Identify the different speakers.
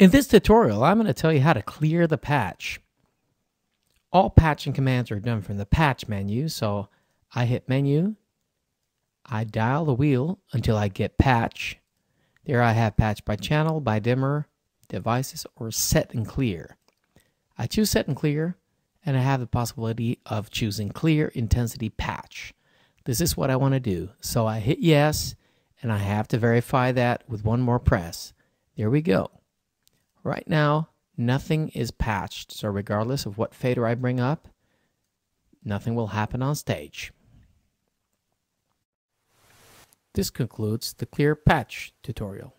Speaker 1: In this tutorial, I'm going to tell you how to clear the patch. All patching commands are done from the patch menu, so I hit menu, I dial the wheel until I get patch. There I have patch by channel, by dimmer, devices, or set and clear. I choose set and clear, and I have the possibility of choosing clear intensity patch. This is what I want to do. So I hit yes, and I have to verify that with one more press. There we go. Right now, nothing is patched, so regardless of what fader I bring up, nothing will happen on stage. This concludes the Clear Patch tutorial.